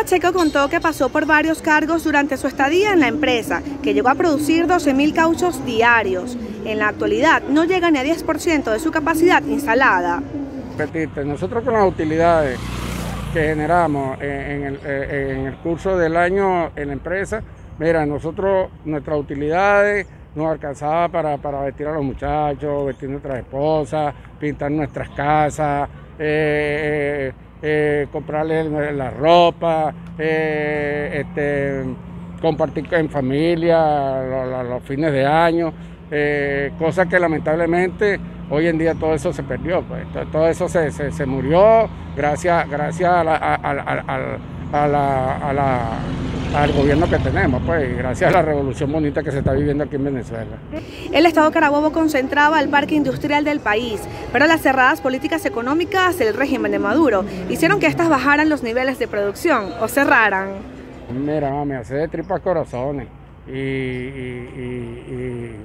Pacheco contó que pasó por varios cargos durante su estadía en la empresa, que llegó a producir 12.000 cauchos diarios. En la actualidad no llega ni a 10% de su capacidad instalada. Nosotros con las utilidades que generamos en el, eh, en el curso del año en la empresa, mira, nosotros nuestras utilidades nos alcanzaba para, para vestir a los muchachos, vestir nuestras esposas, pintar nuestras casas, eh, eh, comprarles la ropa, eh, este, compartir en familia los, fines de año, cosa que lamentablemente hoy en día todo eso se perdió, pues, todo eso se, murió gracias, gracias a la al gobierno que tenemos, pues, gracias a la revolución bonita que se está viviendo aquí en Venezuela. El Estado Carabobo concentraba el parque industrial del país, pero las cerradas políticas económicas del régimen de Maduro hicieron que estas bajaran los niveles de producción o cerraran. Mira, me hace de tripas corazones y,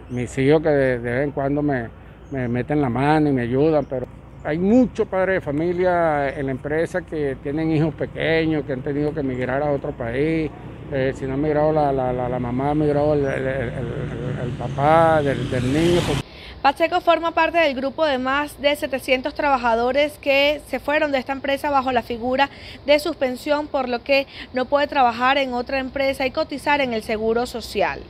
mis hijos que de, vez en cuando me, me meten la mano y me ayudan, pero hay muchos padres de familia en la empresa que tienen hijos pequeños, que han tenido que emigrar a otro país, eh, si no ha migrado la, mamá, ha migrado el, papá del, niño. Pues. Pacheco forma parte del grupo de más de 700 trabajadores que se fueron de esta empresa bajo la figura de suspensión, por lo que no puede trabajar en otra empresa y cotizar en el Seguro Social.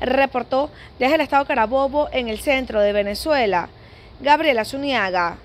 Reportó desde el Estado Carabobo, en el centro de Venezuela, Gabriela Zuniaga.